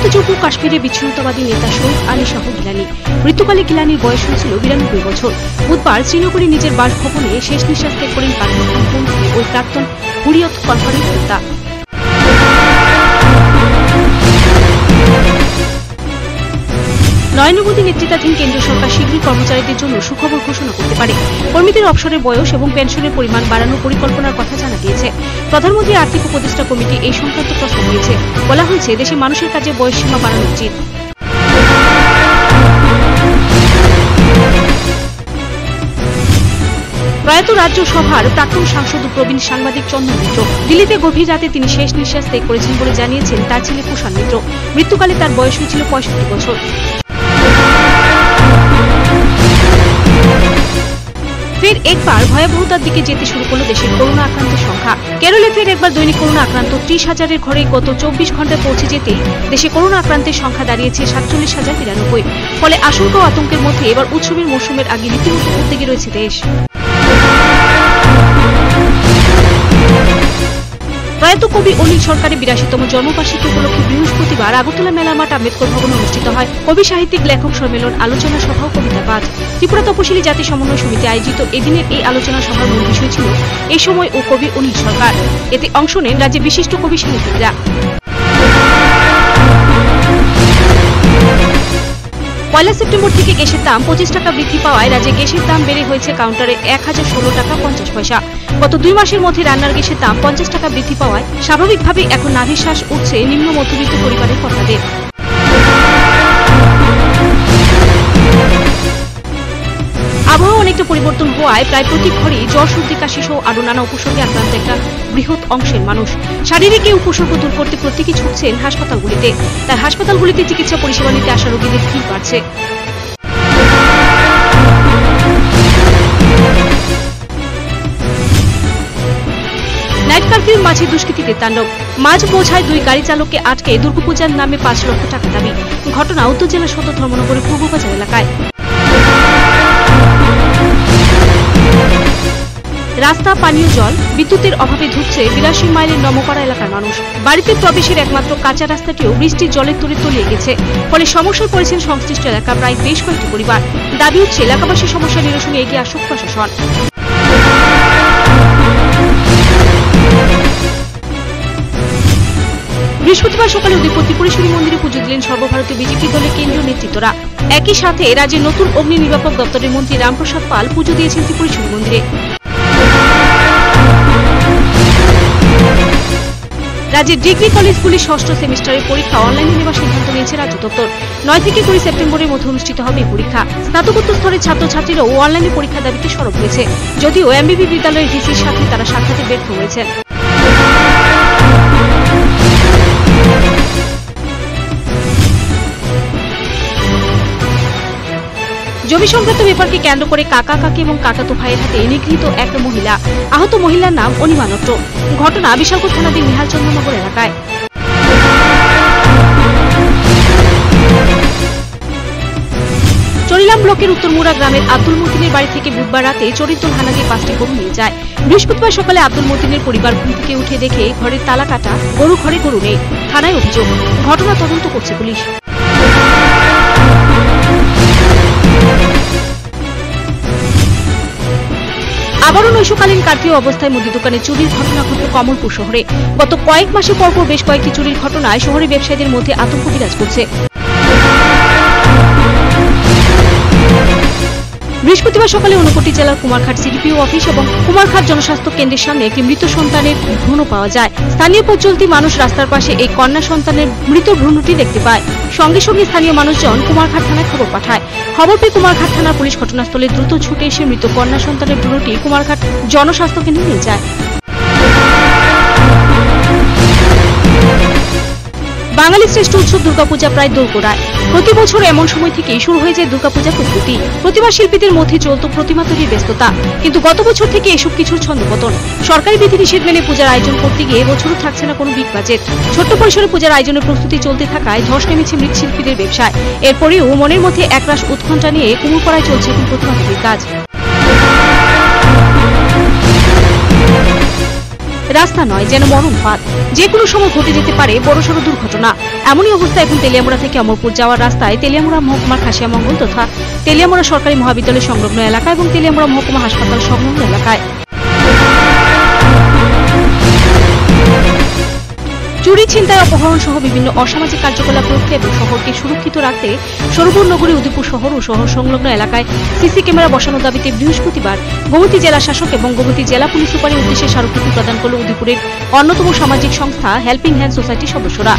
সীমান্ত জম্মু কাশ্মীরে বিচ্ছিন্নতাবাদী নেতা শহীদ আলী শাহ গিলানি। মৃত্যুকালে গিলানির বয়স হয়েছিল বিরানব্বই বছর। বুধবার শ্রীনগরে নিজের বাসভবনে শেষ নিঃশ্বাস ত্যাগ করেন পাকিস্তান ওই প্রাক্তন হুরিয়ত কনফারেন্স নেতা। নরেন্দ্র মোদী নেতৃত্বাধীন কেন্দ্রীয় সরকার শীঘ্রই কর্মচারীদের জন্য সুখবর ঘোষণা করতে পারে। কর্মীদের অবসরের বয়স এবং পেনশনের পরিমাণ বাড়ানোর পরিকল্পনার কথা জানা গিয়েছে। প্রধানমন্ত্রীর আর্থিক উপদেষ্টা কমিটি এই সংক্রান্ত প্রস্তাব দিয়েছে বলা হয়েছে, দেশে মানুষের কাজে বয়স সীমা বাড়ানো উচিত। প্রয়াত রাজ্যসভার প্রাক্তন সাংসদ প্রবীণ সাংবাদিক চন্দন মিত্র। দিল্লিতে গভীর রাতে তিনি শেষ নিঃশ্বাস ত্যাগ করেছেন বলে জানিয়েছেন তার ছেলে কুষাণ মিত্র। মৃত্যুকালে তার বয়স হয়েছিল পঁয়ষট্টি বছর। ফের একবার ভয়াবহতার দিকে যেতে শুরু করল দেশের করোনা আক্রান্তের সংখ্যা। কেরলে ফের একবার দৈনিক করোনা আক্রান্ত ত্রিশ হাজারের ঘরে গত চব্বিশ ঘন্টায় পৌঁছে যেতে দেশে করোনা আক্রান্তের সংখ্যা দাঁড়িয়েছে সাতচল্লিশ হাজার বিরানব্বই ফলে আশঙ্কা ও আতঙ্কের মধ্যে এবার উৎসবের মৌসুমের আগে রীতিমতো উদ্যোগে রয়েছে দেশ। প্রয়াত কবি অনিল সরকারের বিরাশিতম জন্মবার্ষিকী উপলক্ষে বৃহস্পতিবার আগরতলা মেলা মাঠ আম্বেদকর ভবনে অনুষ্ঠিত হয় কবি সাহিত্যিক লেখক সম্মেলন, আলোচনা সভা ও কবিতা পাঠ। ত্রিপুরা তপশিলি জাতি সমন্বয় সমিতি আয়োজিত এদিনের এই আলোচনা সভার মূল বিষয় ছিল এই সময় ও কবি অনিল সরকার। এতে অংশ নেন রাজ্যের বিশিষ্ট কবি সাহিত্যিকরা। সেপ্টেম্বর থেকে গ্যাসের দাম পঁচিশ টাকা বৃদ্ধি পাওয়ায় রাজ্যে গ্যাসের দাম বেড়ে হয়েছে কাউন্টারে এক হাজার ষোলো টাকা পঞ্চাশ পয়সা। গত দুই মাসের মধ্যে রান্নার গ্যাসের দাম পঞ্চাশ টাকা বৃদ্ধি পাওয়ায় স্বাভাবিকভাবেই এখন নাভিশ্বাস উঠছে নিম্ন মধ্যবিত্ত পরিবারের কর্তাদের। আবহাওয়া অনেকটা পরিবর্তন হওয়ায় প্রায় প্রতি ঘরেই জ্বর, সর্দি, কাশি সহ আরও নানা উপসর্গে আক্রান্ত একটা বৃহৎ অংশের মানুষ। শারীরিক এই উপসর্গ দূর করতে প্রত্যেকে ছুটছেন হাসপাতালগুলিতে। তাই হাসপাতালগুলিতে চিকিৎসা পরিষেবা নিতে আসা রোগীদের ভিড় বাড়ছে। কারফিউর মাঝে দুষ্কৃতীদের তাণ্ডব মাঝ বোঝায় দুই গাড়ি চালককে আটকে দুর্গাপূজার নামে পাঁচ লক্ষ টাকা দাবি। ঘটনা উত্তর জেলা সদর ধর্মনগরের পূর্ববাজার এলাকায়। রাস্তা, পানীয় জল, বিদ্যুতের অভাবে ধুচ্ছে বিরাশি মাইলের নমপাড়া এলাকার মানুষ। বাড়িতে প্রবেশের একমাত্র কাঁচা রাস্তাটিও বৃষ্টির জলের তলে তলিয়ে গেছে। ফলে সমস্যায় পড়েছেন সংশ্লিষ্ট এলাকা প্রায় বেশ কয়েকটি পরিবার। দাবি হচ্ছে এলাকাবাসীর সমস্যা নিরসনে এগিয়ে আসুক প্রশাসন। বৃহস্পতিবার সকালে ত্রিপুরেশ্বরী মন্দিরে পুজো দিলেন সর্বভারতীয় বিজেপি দলের কেন্দ্রীয় নেতৃত্বরা। একই সাথে রাজ্যের নতুন অগ্নি নির্বাপক দপ্তরের মন্ত্রী রামপ্রসাদ পাল পুজো দিয়েছেন ত্রিপুরেশ্বরী মন্দিরে। রাজ্যের ডিগ্রি কলেজগুলির ষষ্ঠ সেমিস্টারের পরীক্ষা অনলাইনে নেওয়ার সিদ্ধান্ত নিয়েছে রাজ্য দপ্তর। নয় থেকে কুড়ি সেপ্টেম্বরের মধ্যে অনুষ্ঠিত হবে পরীক্ষা। স্নাতকোত্তর স্তরের ছাত্রছাত্রীরাও অনলাইনে পরীক্ষা দাবিতে সরব হয়েছে। যদিও এমবিবি বিদ্যালয়ের ভিসির সাথে তারা সাক্ষাতে ব্যর্থ হয়েছেন জমি সংক্রান্ত ব্যাপারকে কেন্দ্র করে কাকা, কাকি এবং কাকাতো ভাইয়ের হাতে নিগৃহীত এক মহিলা। আহত মহিলার নাম অনিমা ঘটনা বিশালপুর থানাধীন নিহালচন্দ্রনগর এলাকায়। চরিলাম ব্লকের উত্তরমুড়া গ্রামের আব্দুল মতিনের বাড়ি থেকে বুধবার রাতে চরিত্র হানা দিয়ে পাঁচটি গরু নিয়ে যায়। বৃহস্পতিবার সকালে আব্দুল মতিনের পরিবার ঘুম থেকে উঠে দেখে ঘরের তালা কাটা, গরু ঘরে গরু নেই, থানায় অভিযোগ। ঘটনা তদন্ত করছে পুলিশ। আবারও নৈশকালীন কার্ফিউ অবস্থায় মুদি দোকানে চুরির ঘটনা ঘটল কমলপুর শহরে। গত কয়েক মাসে পরপর বেশ কয়েকটি চুরির ঘটনায় শহরে ব্যবসায়ীদের মধ্যে আতঙ্ক বিরাজ করছে। বৃহস্পতিবার সকালে ঊনকোটি জেলার কুমারঘাট সিডিপিও অফিস এবং কুমারঘাট জনস্বাস্থ্য কেন্দ্রের সামনে একটি মৃত সন্তানের ভ্রূণ পাওয়া যায়। স্থানীয় পর্যন্ত মানুষ রাস্তার পাশে এই কন্যা সন্তানের মৃত ভ্রূণটি দেখতে পায়। সঙ্গে সঙ্গে স্থানীয় মানুষজন কুমারঘাট থানায় খবর পাঠায়। খবর পেয়ে কুমারঘাট থানা পুলিশ ঘটনাস্থলে দ্রুত ছুটে এসে মৃত কন্যা সন্তানের ভ্রূণটি কুমারঘাট জনস্বাস্থ্য কেন্দ্রে নিয়ে যায়। বাঙালি শ্রেষ্ঠ উৎসব দুর্গাপূজা প্রায় দোরগোড়ায়। প্রতি বছর এমন সময় থেকেই শুরু হয়ে যায় দুর্গাপূজা প্রস্তুতি প্রতিমা শিল্পীদের মধ্যে চলত প্রতিমা তৈরির ব্যস্ততা। কিন্তু গত বছর থেকে এসব কিছুর ছন্দপতন। সরকারি বিধিনিষেধ মেনে পূজার আয়োজন করতে গিয়ে এবছরও থাকছে না কোনো বিগ বাজেট। ছোট্ট পরিসরে পূজার আয়োজনের প্রস্তুতি চলতে থাকায় ধস নেমেছে মৃৎশিল্পীদের ব্যবসায়। এরপরেও মনের মধ্যে একরাশ উৎকণ্ঠা নিয়ে কুমুরপাড়ায় চলছে এখন প্রতিমা তৈরির কাজ। রাস্তা নয় যেন মরণ ফাঁদ যে কোনো সময় ঘটে যেতে পারে বড়সড় দুর্ঘটনা। এমনই অবস্থা এখন তেলিয়ামুড়া থেকে অমরপুর যাওয়ার রাস্তায় তেলিয়ামুড়া মহকুমার খাসিয়ামঙ্গল তথা তেলিয়ামুড়া সরকারি মহাবিদ্যালয় সংলগ্ন এলাকা এবং তেলিয়ামুড়া মহকুমা হাসপাতাল সংলগ্ন এলাকায়। চুরি, ছিনতাই, অপহরণ সহ বিভিন্ন অসামাজিক কার্যকলাপ রুখতে এবং শহরকে সুরক্ষিত রাখতে সরবুর নগরী, উদয়পুর শহর ও শহর সংলগ্ন এলাকায় সিসি ক্যামেরা বসানোর দাবিতে বৃহস্পতিবার গোমতী জেলা শাসক এবং গোমতী জেলা পুলিশ সুপারের উদ্দেশ্যে স্মারকলিপি প্রদান করল উদয়পুরের অন্যতম সামাজিক সংস্থা হেল্পিং হ্যান্ড সোসাইটির সদস্যরা।